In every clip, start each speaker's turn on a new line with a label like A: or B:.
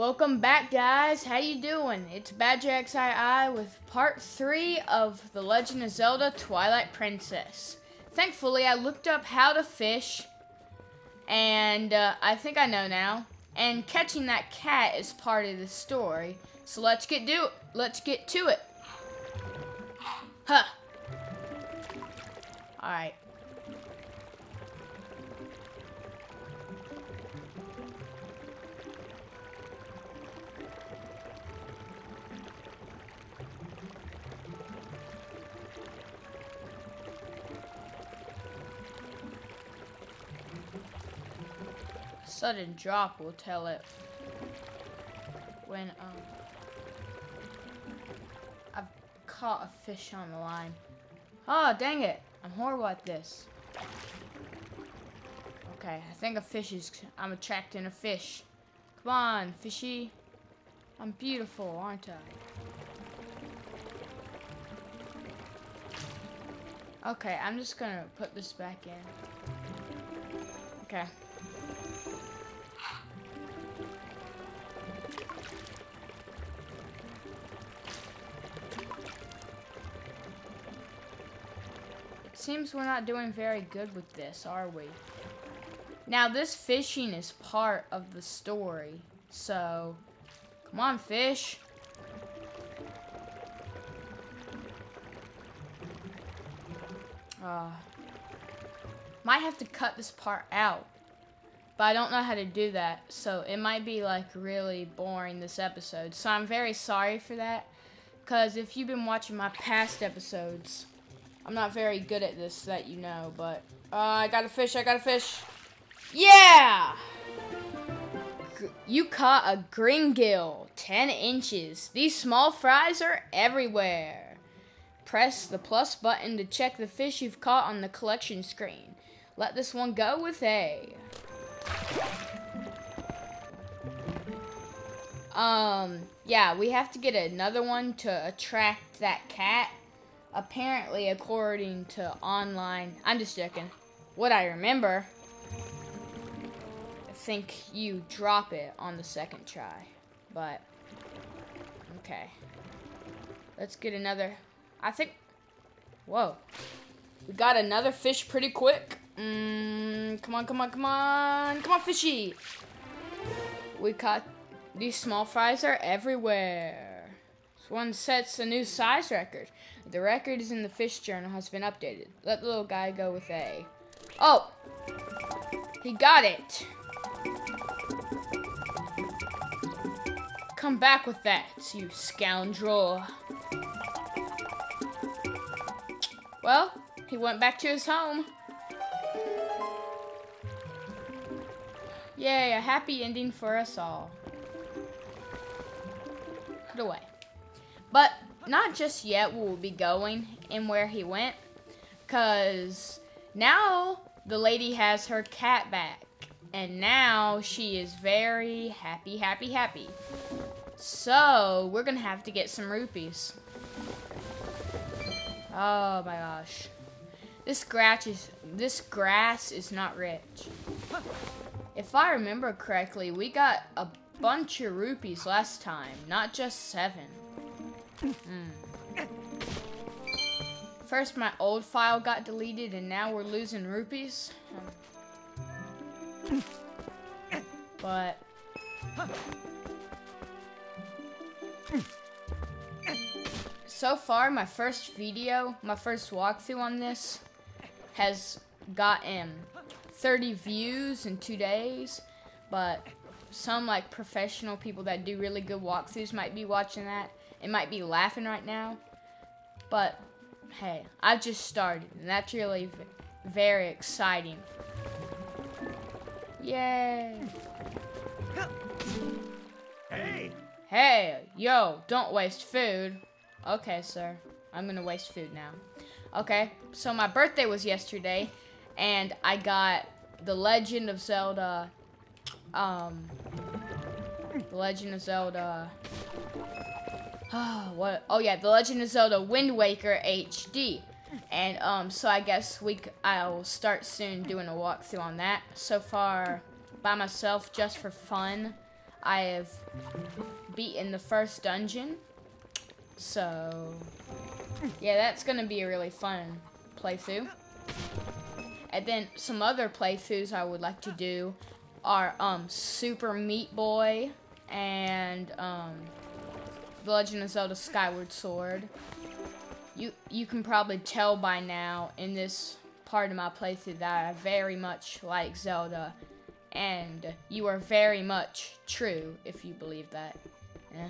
A: Welcome back, guys. How you doing? It's Badger XII with part three of The Legend of Zelda: Twilight Princess. Thankfully, I looked up how to fish, and uh, I think I know now. And catching that cat is part of the story. So let's get do it. let's get to it. Huh. All right. Sudden drop will tell it when um I've caught a fish on the line. Oh, dang it. I'm horrible at this. Okay, I think a fish is... I'm attracting a fish. Come on, fishy. I'm beautiful, aren't I? Okay, I'm just gonna put this back in. Okay. Seems we're not doing very good with this, are we? Now, this fishing is part of the story, so... Come on, fish. Uh, might have to cut this part out. But I don't know how to do that, so it might be like really boring this episode. So I'm very sorry for that. Because if you've been watching my past episodes, I'm not very good at this, that you know, but... Uh, I got a fish, I got a fish. Yeah! You caught a greengill, 10 inches. These small fries are everywhere. Press the plus button to check the fish you've caught on the collection screen. Let this one go with A. Um, yeah, we have to get another one to attract that cat apparently, according to online, I'm just joking. What I remember, I think you drop it on the second try. But, okay. Let's get another. I think. Whoa. We got another fish pretty quick. Mm, come on, come on, come on. Come on, fishy. We caught. These small fries are everywhere. One sets a new size record. The record is in the fish journal has been updated. Let the little guy go with A. Oh! He got it! Come back with that, you scoundrel. Well, he went back to his home. Yay, a happy ending for us all. Put away. But not just yet we'll be going and where he went. Because now the lady has her cat back. And now she is very happy, happy, happy. So we're going to have to get some rupees. Oh my gosh. This grass is this grass is not rich. If I remember correctly, we got a bunch of rupees last time, not just seven. Mm. First, my old file got deleted, and now we're losing rupees. But... So far, my first video, my first walkthrough on this, has gotten 30 views in two days, but some like professional people that do really good walkthroughs might be watching that and might be laughing right now. But hey, I've just started, and that's really very exciting. Yay!
B: Hey!
A: Hey, yo, don't waste food. Okay, sir. I'm gonna waste food now. Okay, so my birthday was yesterday, and I got The Legend of Zelda, um, The Legend of Zelda Oh, what? Oh yeah, The Legend of Zelda Wind Waker HD. And um, so I guess we I'll start soon doing a walkthrough on that. So far, by myself, just for fun, I have beaten the first dungeon. So, yeah, that's to be a really fun playthrough. And then some other playthroughs I would like to do are um, Super Meat Boy and um, The Legend of Zelda Skyward Sword. You you can probably tell by now in this part of my playthrough that I very much like Zelda, and you are very much true if you believe that. Yeah.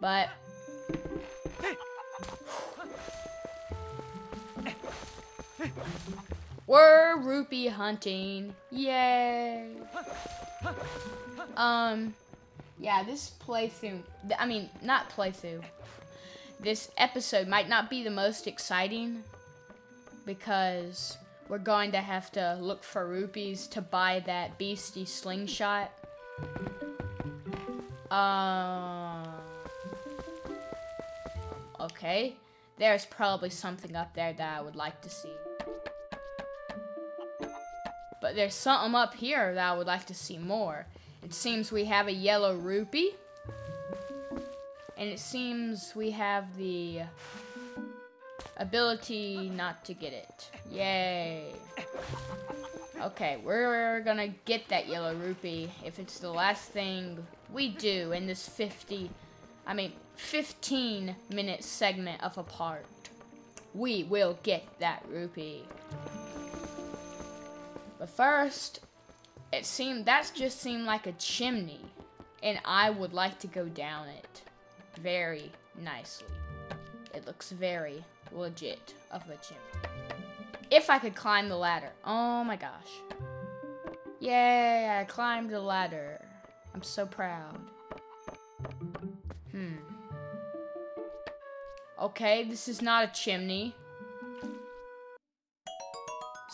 A: But we're rupee hunting. Yay. Um, yeah, this playthrough, I mean, not playthrough. This episode might not be the most exciting because we're going to have to look for rupees to buy that beastie slingshot. Uh, okay. There's probably something up there that I would like to see. But there's something up here that I would like to see more. It seems we have a yellow rupee. And it seems we have the ability not to get it. Yay. Okay, we're gonna get that yellow rupee if it's the last thing we do in this 50, I mean, 15 minute segment of a part. We will get that rupee. But first, it seemed, that just seemed like a chimney. And I would like to go down it very nicely. It looks very legit of a chimney. If I could climb the ladder. Oh my gosh. Yay, I climbed the ladder. I'm so proud. Hmm. Okay, this is not a chimney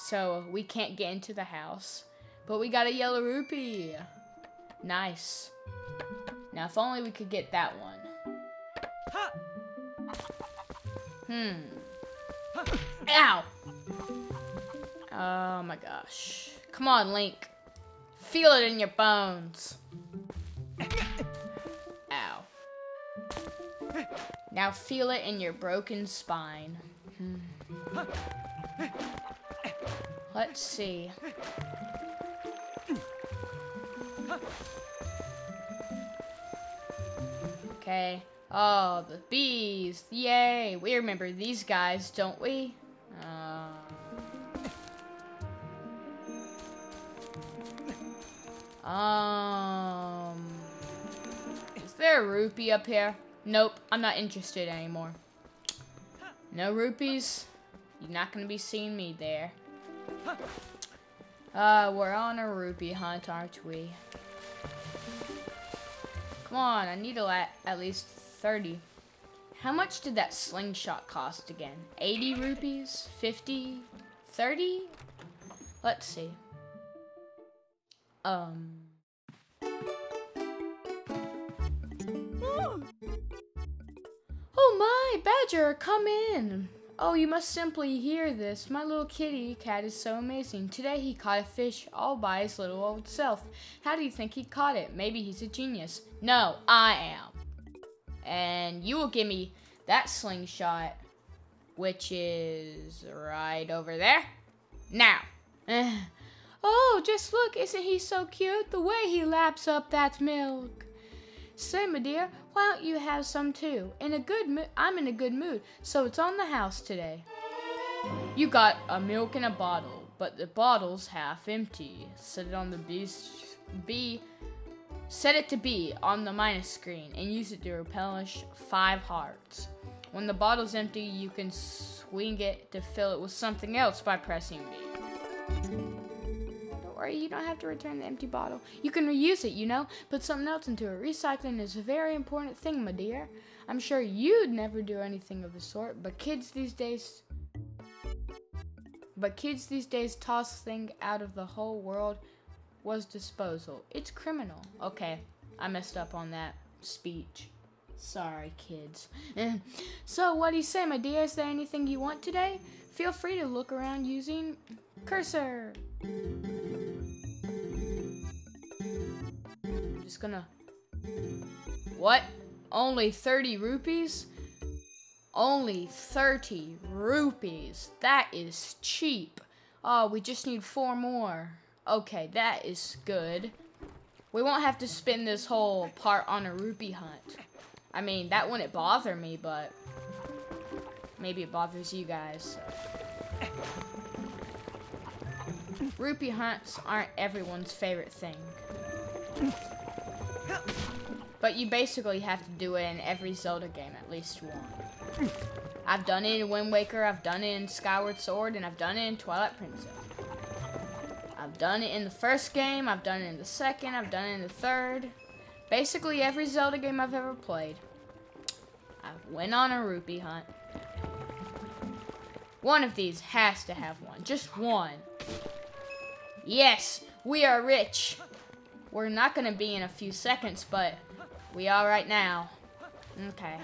A: so we can't get into the house. But we got a yellow rupee. Nice. Now, if only we could get that one. Hmm. Ow! Oh my gosh. Come on, Link. Feel it in your bones. Ow. Now feel it in your broken spine. Hmm. Let's see. Okay. Oh, the bees. Yay. We remember these guys, don't we? Uh... Um... Is there a rupee up here? Nope, I'm not interested anymore. No rupees? You're not gonna be seeing me there. Uh, we're on a rupee hunt, aren't we? Come on, I need a at least 30. How much did that slingshot cost again? 80 rupees? 50? 30? Let's see. Um... Oh my, Badger, come in. Oh, you must simply hear this. My little kitty cat is so amazing. Today he caught a fish all by his little old self. How do you think he caught it? Maybe he's a genius. No, I am. And you will give me that slingshot, which is right over there. Now. oh, just look. Isn't he so cute? The way he laps up that milk. Say, my dear, why don't you have some too? In a good mood. I'm in a good mood, so it's on the house today. You got a milk in a bottle, but the bottle's half empty. Set it on the B, B set it to B on the minus screen and use it to replenish five hearts. When the bottle's empty, you can swing it to fill it with something else by pressing B you don't have to return the empty bottle. You can reuse it, you know? Put something else into it. Recycling is a very important thing, my dear. I'm sure you'd never do anything of the sort, but kids these days... But kids these days toss thing out of the whole world was disposal. It's criminal. Okay, I messed up on that speech. Sorry, kids. so, what do you say, my dear? Is there anything you want today? Feel free to look around using cursor. It's gonna... What? Only 30 rupees? Only 30 rupees. That is cheap. Oh, we just need four more. Okay, that is good. We won't have to spend this whole part on a rupee hunt. I mean, that wouldn't bother me, but maybe it bothers you guys. Rupee hunts aren't everyone's favorite thing. But you basically have to do it in every Zelda game at least one. I've done it in Wind Waker, I've done it in Skyward Sword, and I've done it in Twilight Princess. I've done it in the first game, I've done it in the second, I've done it in the third. Basically every Zelda game I've ever played. I went on a rupee hunt. One of these has to have one. Just one. Yes, we are rich. We're not going to be in a few seconds, but we are right now. Okay.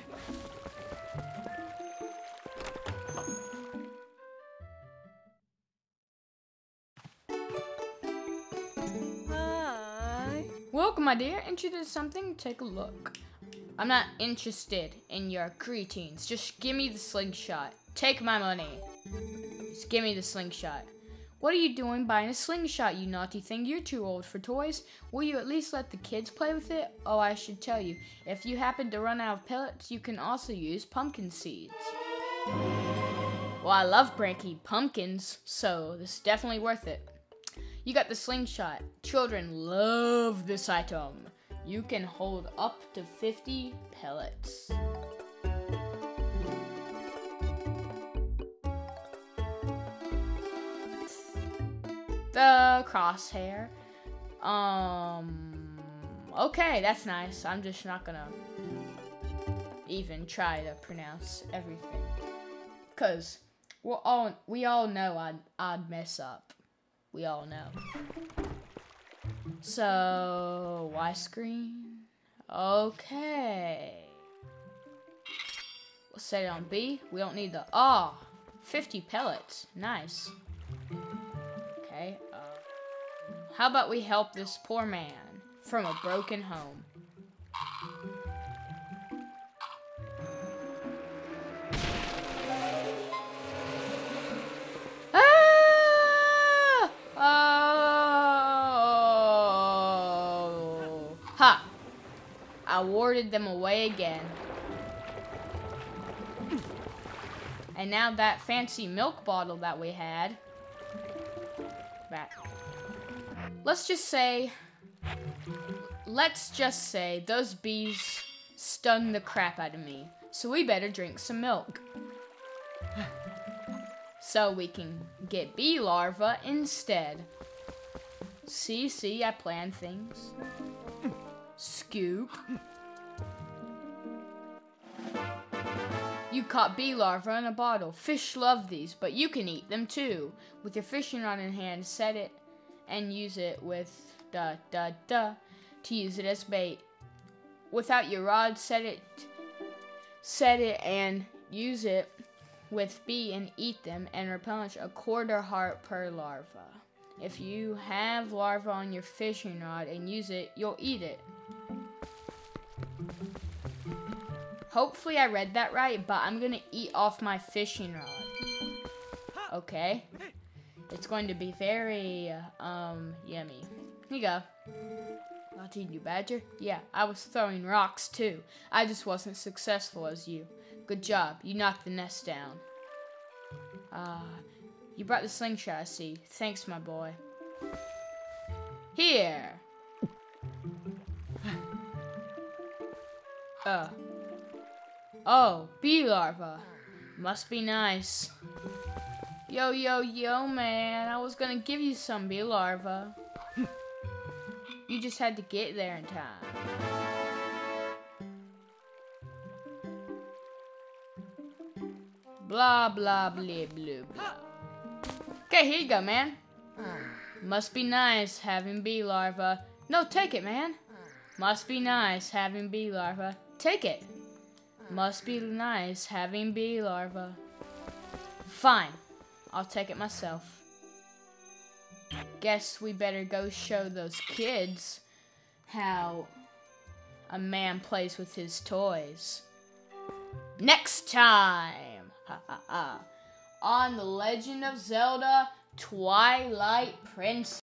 B: Hi.
A: Welcome, my dear. Interested in something? Take a look. I'm not interested in your creatines. Just give me the slingshot. Take my money. Just give me the slingshot. What are you doing buying a slingshot, you naughty thing? You're too old for toys. Will you at least let the kids play with it? Oh, I should tell you, if you happen to run out of pellets, you can also use pumpkin seeds. Well, I love breaking pumpkins, so this is definitely worth it. You got the slingshot. Children love this item. You can hold up to 50 pellets. The crosshair. Um, okay, that's nice. I'm just not gonna even try to pronounce everything. Cause we all we all know I'd I'd mess up. We all know. So Y screen. Okay. We'll set it on B. We don't need the ah. Oh, 50 pellets. Nice. How about we help this poor man from a broken home? Ah! Oh! I warded them away again. And now that fancy milk bottle that we had back. Let's just say, let's just say those bees stung the crap out of me. So we better drink some milk. so we can get bee larvae instead. See, see, I plan things. Scoop. You caught bee larvae in a bottle. Fish love these, but you can eat them too. With your fishing rod in hand, set it and use it with da da da to use it as bait. Without your rod, set it set it and use it with bee and eat them and replenish a quarter heart per larva. If you have larva on your fishing rod and use it, you'll eat it. Hopefully I read that right, but I'm gonna eat off my fishing rod. Okay. It's going to be very, um, yummy. Here you go. Not eating you, Badger. Yeah, I was throwing rocks too. I just wasn't successful as you. Good job. You knocked the nest down. Ah, uh, you brought the slingshot, I see. Thanks, my boy. Here. uh, Oh, bee larva. Must be nice. Yo, yo, yo, man. I was gonna give you some bee larva. you just had to get there in time. Blah, blah, blah, blah, blah. Okay, here you go, man. Must be nice having bee larva. No, take it, man. Must be nice having bee larva. Take it. Must be nice having bee larva. Fine. I'll take it myself. Guess we better go show those kids how a man plays with his toys. Next time, on The Legend of Zelda Twilight Princess.